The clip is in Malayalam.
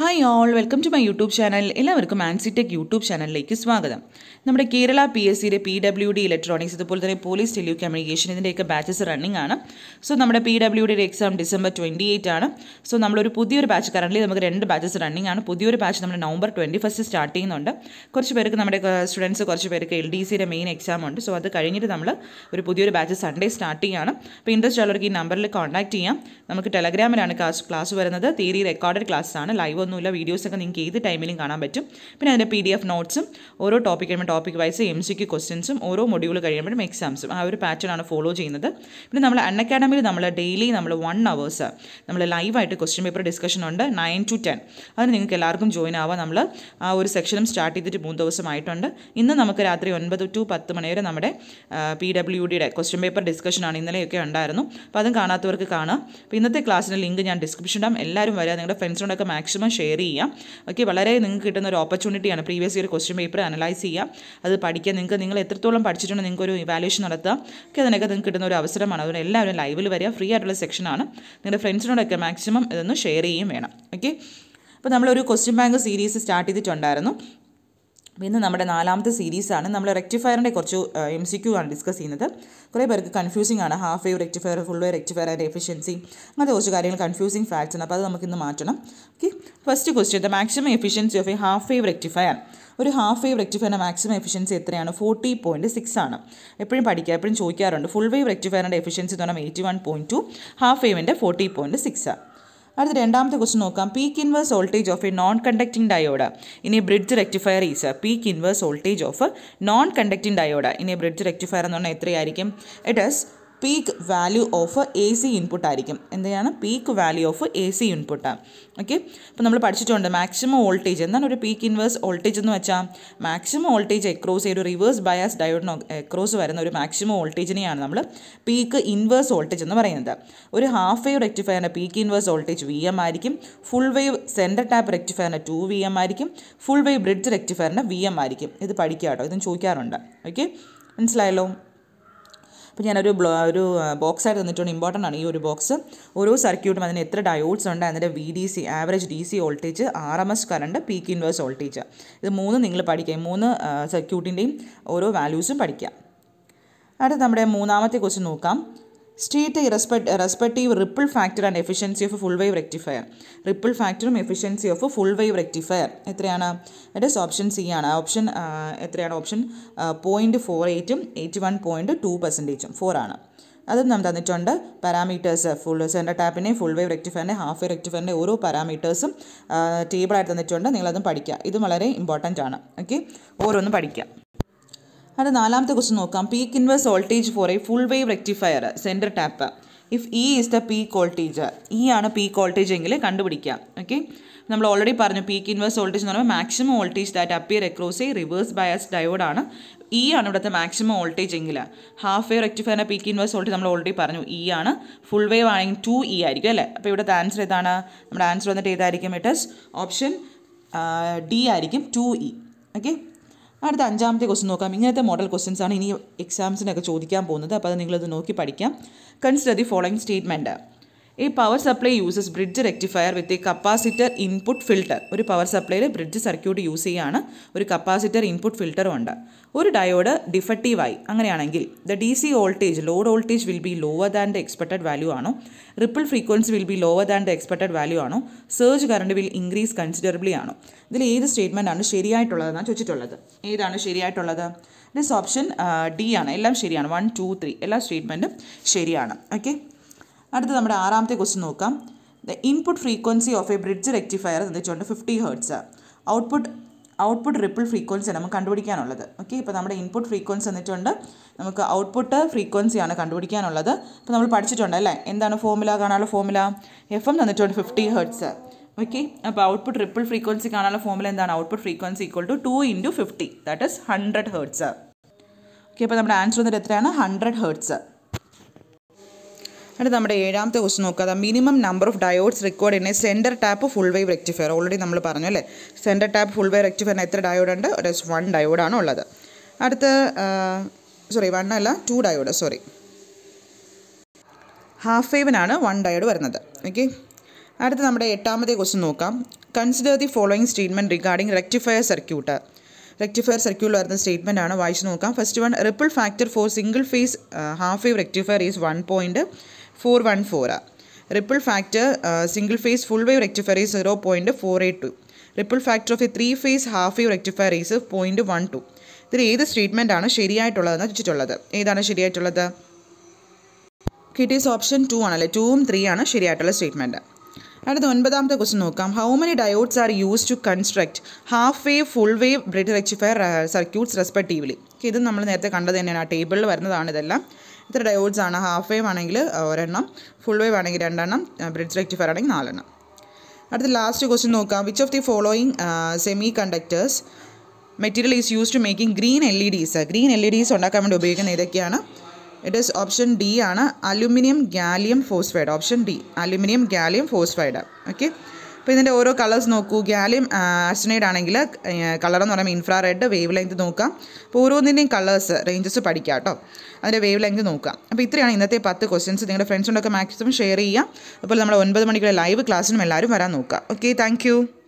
Hi all welcome to my YouTube channel എല്ലാവർക്കും ആൻസിടെക് യൂട്യൂബ് ചാനലിലേക്ക് സ്വാഗതം. നമ്മുടെ കേരള പി എസ് സിയുടെ പി ഡബ്ല്യു ഡി ഇലക്ട്രോണിക്സ് അതുപോലെ തന്നെ പോലീസ് ടെലിയോ കമ്മ്യൂണിക്കേഷൻ ഇതിന്റെയൊക്കെ ബാച്ചസ് റണ്ണിംഗ് ആണ്. സോ നമ്മുടെ പി ഡബ്ല്യു ഡിയുടെ എക്സാം ഡിസംബർ ട്വന്റി എയ്റ്റ് ആണ്. സോ നമ്മളൊരു പുതിയൊരു ബാച്ച് കറന്റ് നമുക്ക് രണ്ട് ബാച്ചസ് റണ്ണിംഗ് ആണ്. പുതിയൊരു ബാച്ച് നമ്മൾ നവംബർ ട്വന്റി ഫസ്റ്റ് സ്റ്റാർട്ട് ചെയ്യുന്നുണ്ട്. കുറച്ച് പേർക്ക് നമ്മുടെ സ്റ്റുഡൻസ് കുറച്ച് പേർക്ക് എൽ ഡി സിയുടെ മെയിൻ എക്സാം ഉണ്ട്. സോ അത് കഴിഞ്ഞിട്ട് നമ്മൾ ഒരു പുതിയൊരു ബാച്ച് സൺഡേ സ്റ്റാർട്ട് ചെയ്യുകയാണ് അപ്പോൾ ഇൻട്രസ്റ്റ് ഉള്ളവർക്ക് ഈ നമ്പറിൽ കോൺടാക്ട് ചെയ്യാം. നമുക്ക് ടെലഗ്രാമിലാണ് ക്ലാസ് ക്ലാസ് വരുന്നത്. തിയറി റെക്കോർഡഡ് ക്ലാസ് ആണ്. ലൈവ് ഒന്നുമില്ല. വീഡിയോസൊക്കെ നിങ്ങൾക്ക് ഏത് ടൈമിലും കാണാൻ പറ്റും. പിന്നെ അതിന്റെ പി ഡി എഫ് നോട്ട്സും ഓരോ ടോപ്പിക് കഴിയുമ്പോൾ topic wise M C Q ക്വസ്റ്റ്യൻസും ഓരോ മൊഡ്യൂൾ കഴിയുമ്പോഴും എക്സാംസും ആ ഒരു പാറ്റേൺ ആണ് ഫോളോ ചെയ്യുന്നത്. പിന്നെ നമ്മൾ അൺ അക്കാഡമിയിൽ നമ്മൾ ഡെയിലി നമ്മൾ വൺ അവേഴ്സ് നമ്മൾ ലൈവായിട്ട് ക്വസ്റ്റ്യൻ പേപ്പർ ഡിസ്കഷൻ ഉണ്ട് നയൻ ടു ടെൻ അതിന് നിങ്ങൾക്ക് എല്ലാവർക്കും ജോയിൻ ആവാം നമ്മൾ ആ ഒരു സെക്ഷനും സ്റ്റാർട്ട് ചെയ്തിട്ട് മൂന്ന് ദിവസമായിട്ടുണ്ട് ഇന്ന് നമുക്ക് രാത്രി ഒൻപത് ടു പത്ത് മണി വരെ നമ്മുടെ പി ഡബ്ല്യു ഡിയുടെ ക്വസ്റ്റ്യൻ പേപ്പർ ഡിസ്കഷനാണ് ഇന്നലെയൊക്കെ ഉണ്ടായിരുന്നു. അപ്പോൾ അതും കാണാത്തവർക്ക് കാണാം. അപ്പോൾ ഇന്നത്തെ ക്ലാസ്സിന്റെ ലിങ്ക് ഞാൻ ഡിസ്ക്രിപ്ഷൻ ഇടാം. എല്ലാവരും വരിക നിങ്ങളുടെ ഫ്രണ്ട്സിനോടൊക്കെ മാക്സിമം ഷെയർ ചെയ്യാം. ഓക്കെ വളരെ നിങ്ങൾക്ക് കിട്ടുന്ന ഒരു ഓപ്പർച്യൂണിറ്റിയാണ് previous year question paper analyse ചെയ്യുക അത് പഠിക്കാൻ നിങ്ങൾക്ക് നിങ്ങൾ എത്രത്തോളം പഠിച്ചിട്ടുണ്ട് നിങ്ങൾക്ക് ഒരു ഇവാലുവേഷൻ നടത്തുക ഒക്കെ അതിനൊക്കെ നിങ്ങൾക്ക് കിട്ടുന്ന ഒരു അവസരമാണ്. അതുകൊണ്ട് എല്ലാവരും ലൈവിൽ വരിക. ഫ്രീ ആയിട്ടുള്ള സെക്ഷനാണ് നിങ്ങളുടെ ഫ്രണ്ട്സിനോടൊക്കെ മാക്സിമം ഇതൊന്ന് ഷെയർ ചെയ്യുകയും വേണം. ഓക്കെ അപ്പോൾ നമ്മളൊരു ക്വസ്റ്റ്യൻ ബാങ്ക് സീരീസ് സ്റ്റാർട്ട് ചെയ്തിട്ടുണ്ടായിരുന്നു. ഇന്ന് നമ്മുടെ നാലാമത്തെ സീരീസാണ്. നമ്മൾ റെക്ടിഫയറിന്റെ കുറച്ച് എം സി ക്യു ആണ് ഡിസ്കസ് ചെയ്യുന്നത്. കുറേ പേർക്ക് കൺഫ്യൂസിംഗ് ആണ്. Half wave rectifier full wave rectifier അതിന്റെ എഫിഷ്യൻസി അങ്ങനത്തെ കുറച്ച് കാര്യങ്ങൾ കൺഫ്യൂസിംഗ് ഫാക്ട്സ് ആണ്. അപ്പോൾ അത് നമുക്ക് ഇന്ന് മാറ്റണം. Okay first question the maximum efficiency of a half wave rectifier ഒരു ഹാഫ് വേവ് റെക്ടിഫയറിന്റെ മാക്സിമം എഫിഷ്യൻസി എത്രയാണ്? ഫോർട്ടി പോയിന്റ് സിക്സ് ആണ്. എപ്പോഴും പഠിക്കുക എപ്പോഴും ചോദിക്കാറുണ്ട്. ഫുൾ വേവ് റെക്ടിഫയറിന്റെ എഫിഷ്യൻസി എന്ന് പറഞ്ഞാൽ eighty one point two half വേവിന്റെ ഫോർട്ടി പോയിന്റ് സിക്സ് അടുത്ത രണ്ടാമത്തെ ക്വസ്റ്റ്യൻ നോക്കാം. Peak inverse voltage of a non conducting diode in a bridge rectifier is peak inverse voltage of non conducting diode in a bridge rectifier എന്ന് പറഞ്ഞാൽ എത്രയായിരിക്കും? It is peak value of A C input ആയിരിക്കും. എന്തെയാണ്? Peak value of A C input okay അപ്പോൾ നമ്മൾ പഠിച്ചിട്ടുണ്ട് മാക്സിമം വോൾട്ടേജ് എന്താണ് ഒരു പീക്ക് ഇൻവേഴ്സ് വോൾട്ടേജ് എന്ന് വെച്ചാൽ മാക്സിമം വോൾട്ടേജ് എക്രോസ് ഒരു റിവേഴ്സ് ബയാസ് ഡയോഡിനോ എക്രോസ് വരുന്ന ഒരു മാക്സിമം വോൾട്ടേജിനെയാണ് നമ്മൾ പീക്ക് ഇൻവേഴ്സ് വോൾട്ടേജ് എന്ന് പറയുന്നത്. ഒരു half wave റെക്ടിഫയറിന്റെ peak inverse voltage V M ആയിരിക്കും. ഫുൾ വേവ് സെന്റർ ടാപ്പ് റെക്ടിഫയറിന്റെ ടു വി എം ആയിരിക്കും. ഫുൾ വേവ് ബ്രിഡ്ജ് റെക്ടിഫയറിന്റെ വി എം ആയിരിക്കും. ഇത് പഠിക്കുക കേട്ടോ ഇതും ചോദിക്കാറുണ്ട്. ഓക്കെ മനസ്സിലായല്ലോ? അപ്പോൾ ഞാനൊരു ഒരു ബോക്സ് ആയിട്ട് തന്നിട്ടുണ്ട് ഇമ്പോർട്ടന്റ് ആണ് ഈ ഒരു ബോക്സ് ഓരോ സർക്യൂട്ടും അതിന് എത്ര ഡയോഡ്സ് ഉണ്ട് അതിന്റെ V D C average D C voltage R M S current peak inverse voltage ഇത് മൂന്ന് നിങ്ങൾ പഠിക്കുക. മൂന്ന് സർക്യൂട്ടിന്റെയും ഓരോ വാല്യൂസും പഠിക്കുക. അടുത്ത നമ്മുടെ മൂന്നാമത്തെ ക്വസ്റ്റ്യൻ നോക്കാം. State respect respective ripple factor and efficiency of full wave rectifier ripple ഫാക്ടറും efficiency of full wave rectifier എത്രയാണ്? ഇറ്റ് ഇസ് ഓപ്ഷൻ സി ആണ്. ഓപ്ഷൻ എത്രയാണ് ഓപ്ഷൻ പോയിന്റ് ഫോർ എയ്റ്റും എയ്റ്റി വൺ പോയിന്റ് ടു പെർസെന്റേജും ഫോർ ആണ്. അത് നമ്മൾ തന്നിട്ടുണ്ട്. പാരാമീറ്റേഴ്സ് ഫുൾ സെന്റർ ടാപ്പിനെ ഫുൾ വേവ് റെക്ടിഫയറിന്റെ ഹാഫ് വേവ് റെക്ടിഫയറിന്റെ ഓരോ പാരാമീറ്റേഴ്സും ടേബിളായിട്ട് തന്നിട്ടുണ്ട്. നിങ്ങളതും പഠിക്കുക. ഇതും വളരെ ഇമ്പോർട്ടന്റ് ആണ്. ഓക്കെ ഓരോന്നും പഠിക്കുക. അടുത്ത നാലാമത്തെ ക്വസ്റ്റ്യൻ നോക്കാം. Peak inverse voltage for a full wave rectifier centre tap if E is the peak voltage E ആണ് പീക്ക് വോൾട്ടേജ് എങ്കിൽ കണ്ടുപിടിക്കാം. ഓക്കെ നമ്മൾ ഓൾറെഡി പറഞ്ഞു പീക്ക് ഇൻവേഴ്സ് വോൾട്ടേജ് എന്ന് പറയുമ്പോൾ maximum voltage that appear across a reverse bias diode ആണ്. ഇ ആണ് ഇവിടുത്തെ മാക്സിമം വോൾട്ടേജ് എങ്കിൽ. ഹാഫ് വേവ് റെക്ടിഫയറിന്റെ പീക്ക് ഇൻവേഴ്സ് വോൾട്ടേജ് നമ്മൾ ഓൾറെഡി പറഞ്ഞു ഇ ആണ്. ഫുൾ വേവ് ആണെങ്കിൽ ടു ഇ ആയിരിക്കും അല്ലേ? അപ്പോൾ ഇവിടുത്തെ ആൻസർ ഏതാണ്? നമ്മുടെ ആൻസർ വന്നിട്ട് ഏതായിരിക്കും ഇറ്റ് ഓപ്ഷൻ ഡി ആയിരിക്കും ടു ഇ ഓക്കെ അടുത്ത അഞ്ചാമത്തെ ക്വസ്റ്റ്യൻ നോക്കാം. ഇങ്ങനത്തെ മോഡൽ ക്വസ്റ്റ്യൻസ് ആണ് ഇനി എക്സാംസിനൊക്കെ ചോദിക്കാൻ പോകുന്നത്. അപ്പോൾ അത് നിങ്ങളത് നോക്കി പഠിക്കാം. കൺസിഡർ ദി ഫോളോയിങ് സ്റ്റേറ്റ്മെന്റ് ഈ power supply uses bridge rectifier with a capacitor input filter ഒരു പവർ സപ്ലൈയിൽ ബ്രിഡ്ജ് സർക്യൂട്ട് യൂസ് ചെയ്യുകയാണ് ഒരു കപ്പാസിറ്റർ ഇൻപുട്ട് ഫിൽറ്ററും ഉണ്ട്. ഒരു ഡയോഡ് ഡിഫക്റ്റീവായി അങ്ങനെയാണെങ്കിൽ the D C voltage load voltage will be lower than the expected value ആണോ? Ripple frequency will be lower than the expected value ആണോ? Surge current will increase considerably ആണോ? ഇതിൽ ഏത് സ്റ്റേറ്റ്മെന്റ് ആണ് ശരിയായിട്ടുള്ളതെന്നാണ് ചോദിച്ചിട്ടുള്ളത്? ഏതാണ് ശരിയായിട്ടുള്ളത്? ദിസ് ഓപ്ഷൻ ഡി ആണ്. എല്ലാം ശരിയാണ്. വൺ ടു ത്രീ എല്ലാ സ്റ്റേറ്റ്മെന്റും ശരിയാണ്. ഓക്കെ അടുത്ത നമ്മുടെ ആറാമത്തെ ക്വസ്റ്റ്യൻ നോക്കാം. The input frequency of a bridge rectifier തന്നിട്ടുണ്ട് fifty hertz output output ripple frequency നമുക്ക് കണ്ടുപിടിക്കാനുള്ളത്. ഓക്കെ ഇപ്പോൾ നമ്മുടെ ഇൻപുട്ട് ഫ്രീക്വൻസി തന്നിട്ടുണ്ട് നമുക്ക് ഔട്ട്പുട്ട് ഫ്രീക്വൻസിയാണ് കണ്ടുപിടിക്കാനുള്ളത്. അപ്പോൾ നമ്മൾ പഠിച്ചിട്ടുണ്ട് അല്ലേ? എന്താണ് ഫോമുല കാണാനുള്ള ഫോമുല എഫ് എം തന്നിട്ടുണ്ട് ഫിഫ്റ്റി ഹേർട്സ് ഓക്കെ അപ്പോൾ ഔട്ട്പുട്ട് റിപ്പിൾ ഫ്രീക്വൻസി കാണാനുള്ള ഫോമുല എന്താണ്? Output frequency equal to two into fifty that is hundred hertz okay അപ്പോൾ നമ്മുടെ ആൻസർ വന്നിട്ട് എത്രയാണ്? ഹൺഡ്രഡ് ഹേർട്സ് എന്നിട്ട് നമ്മുടെ ഏഴാമത്തെ ക്വസ്റ്റ്യൻ നോക്കുക minimum number of diodes required in a centre tap full wave rectifier already നമ്മൾ പറഞ്ഞു അല്ലേ? സെന്റർ ടാപ്പ് ഫുൾ വേവ് റെക്ടിഫയറിന് എത്ര ഡയോഡ് ഉണ്ട്? ഒരു വൺ ഡയോഡാണ് ഉള്ളത്. അടുത്ത സോറി വൺ അല്ല ടു ഡയോഡ് സോറി ഹാഫ് വേവിനാണ് വൺ ഡയോഡ് വരുന്നത്. ഓക്കെ അടുത്ത നമ്മുടെ എട്ടാമത്തെ ക്വസ്റ്റ്യൻ നോക്കാം. Consider the following statement regarding rectifier circuit rectifier സർക്യൂട്ടിൽ വരുന്ന സ്റ്റേറ്റ്മെന്റ് ആണ് വായിച്ച് നോക്കാം. First one ripple factor for single phase half wave rectifier is one point four one four ripple factor single phase full wave rectifier is zero point four eight two ripple factor of a three phase half wave rectifier is point one two ഇതിൽ ഏത് സ്റ്റേറ്റ്മെന്റ് ആണ് ശരിയായിട്ടുള്ളതെന്ന് ചോദിച്ചിട്ടുള്ളത് ഏതാണ് ശരിയായിട്ടുള്ളത്? കിറ്റ് ഈസ് ഓപ്ഷൻ ടു ആണല്ലേ? ടൂവും ത്രീ ആണ് ശരിയായിട്ടുള്ള സ്റ്റേറ്റ്മെന്റ് അടുത്ത ഒൻപതാമത്തെ ക്വസ്റ്റ്യൻ നോക്കാം. How many diodes are use to construct half wave full wave bridge rectifier circuits respectively ഇത് നമ്മൾ നേരത്തെ കണ്ടത് തന്നെയാണ്. ആ ടേബിളിൽ വരുന്നതാണ് ഇതെല്ലാം. ഇത്ര ഡയോഡ്സ് ആണ്. ഹാഫ് വേവ് ആണെങ്കിൽ ഒരെണ്ണം. ഫുൾ വേവ് ആണെങ്കിൽ രണ്ടെണ്ണം. ബ്രിഡ്ജ് റെക്ടിഫയർ ആണെങ്കിൽ നാലെണ്ണം. അടുത്ത ലാസ്റ്റ് ക്വസ്റ്റ്യൻ നോക്കാം. Which of the following semi conductors material is use to making green LEDs green LEDs ഉണ്ടാക്കാൻ വേണ്ടി ഉപയോഗിക്കുന്ന ഏതൊക്കെയാണ്? ഇറ്റ് ഈസ് ഓപ്ഷൻ ഡി ആണ്. Aluminium gallium phosphide option D aluminium gallium phosphide okay അപ്പോൾ ഇതിന്റെ ഓരോ കളേഴ്സ് നോക്കൂ ഗാലിയം ആർസനൈഡ് ആണെങ്കിൽ കളർ എന്ന് പറയുമ്പോൾ ഇൻഫ്രാറെഡ് വേവ് ലെങ്ത് നോക്കാം. അപ്പോൾ ഓരോന്നിന്റെയും കളേഴ്സ് റേഞ്ചസ് പഠിക്കാം കേട്ടോ. അതിന്റെ വേവ് ലെങ്ത് നോക്കാം. അപ്പോൾ ഇത്രയാണ് ഇന്നത്തെ പത്ത് ക്വസ്റ്റ്യൻസ് നിങ്ങളുടെ ഫ്രണ്ട്സിനോടൊക്കെ മാക്സിമം ഷെയർ ചെയ്യുക അപ്പോൾ നമ്മൾ ഒൻപത് മണിക്കുള്ള ലൈവ് ക്ലാസ്സിനും എല്ലാവരും വരാൻ നോക്കുക ഓക്കെ താങ്ക്